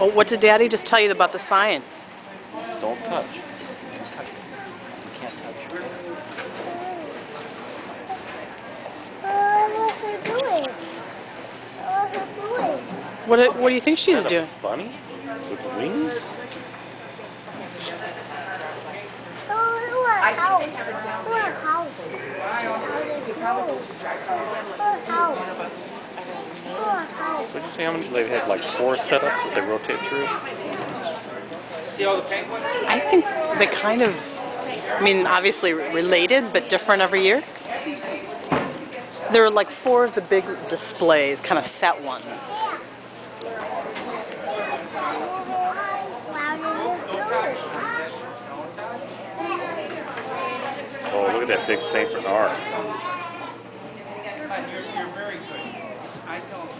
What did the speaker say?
Oh, what did Daddy just tell you about the sign? Don't touch. You can't touch. Uh, what's her doing? What's doing? What do, what do you think she's doing? a bunny with wings? Oh, look, I house. think they have it down Look, there. house. You Look, did you say how many? They had like four setups that they rotate through. I think they kind of, I mean, obviously related, but different every year. There are like four of the big displays, kind of set ones. Wow, did you do it? Oh, look at that big Saint Bernard. You're, you're very good. I don't.